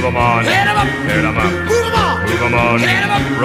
Move them on. Hit them up. Hit them up. Move them on. Move them on. Hit them up.